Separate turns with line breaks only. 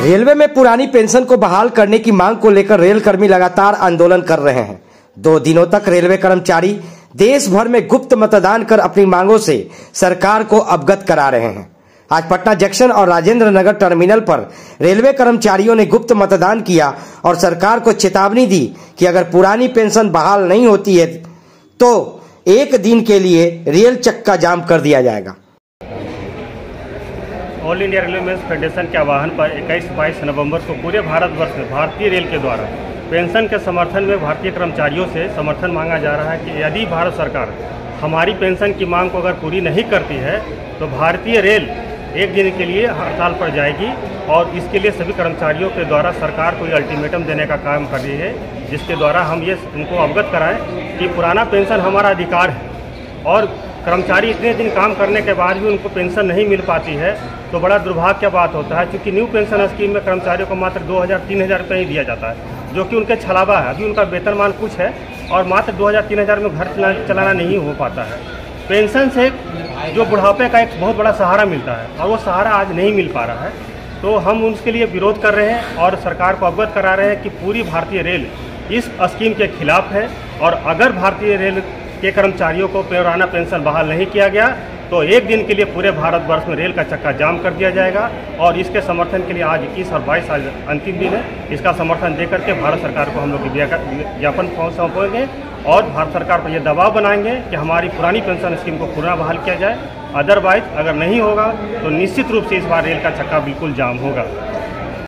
Railway में पुरानी pension को बहाल करने की मांग को लेकर रेल कर्मी लगातार आंदोलन कर रहे हैं। दो दिनों तक रेलवे कर्मचारी देश भर में गुप्त मतदान कर अपनी मांगों से सरकार को अवगत करा रहे हैं। आज पटना जंक्शन और राजेंद्र नगर टर्मिनल पर रेलवे कर्मचारियों ने गुप्त मतदान किया और सरकार को चेतावनी दी कि अगर पुरानी पेंशन बहाल नहीं होती है तो एक दिन के लिए रेल चक्का जाम कर दिया जाएगा।
All India railway men's federation के आह्वान पर 21-22 नवंबर को पूरे भारतवर्ष में भारतीय रेल के द्वारा पेंशन के समर्थन में भारतीय कर्मचारियों से समर्थन मांगा जा रहा है कि यदि भारत सरकार हमारी पेंशन की मांग को अगर पूरी नहीं करती है तो भारतीय रेल एक दिन के लिए हड़ताल पर जाएगी और इसके लिए सभी कर्मचारियों के द्वारा सरकार को ये अल्टीमेटम देने का काम कर रही है, जिसके द्वारा हम ये उनको अवगत कराएँ कि पुराना पेंशन हमारा अधिकार है और कर्मचारी इतने दिन काम करने के बाद भी उनको पेंशन नहीं मिल पाती है तो बड़ा दुर्भाग्य की बात होता है, क्योंकि न्यू पेंशन स्कीम में कर्मचारियों को मात्र दो हज़ार, तीन हज़ार रुपये ही दिया जाता है, जो कि उनके छलावा है। अभी उनका वेतनमान कुछ है और मात्र दो हज़ार, तीन हज़ार में घर चलाना नहीं हो पाता है। पेंशन से जो बुढ़ापे का एक बहुत बड़ा सहारा मिलता है और वो सहारा आज नहीं मिल पा रहा है तो हम उसके लिए विरोध कर रहे हैं और सरकार को अवगत करा रहे हैं कि पूरी भारतीय रेल इस स्कीम के खिलाफ है और अगर भारतीय रेल के कर्मचारियों को पुराना पेंशन बहाल नहीं किया गया तो एक दिन के लिए पूरे भारतवर्ष में रेल का चक्का जाम कर दिया जाएगा और इसके समर्थन के लिए आज इक्कीस और बाईस आज अंतिम दिन है। इसका समर्थन दे करके भारत सरकार को हम लोग ज्ञापन सौंपेंगे और भारत सरकार पर यह दबाव बनाएँगे कि हमारी पुरानी पेंशन स्कीम को पुनः बहाल किया जाए। अदरवाइज़ अगर नहीं होगा तो निश्चित रूप से इस बार रेल का चक्का बिल्कुल जाम होगा।